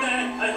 that.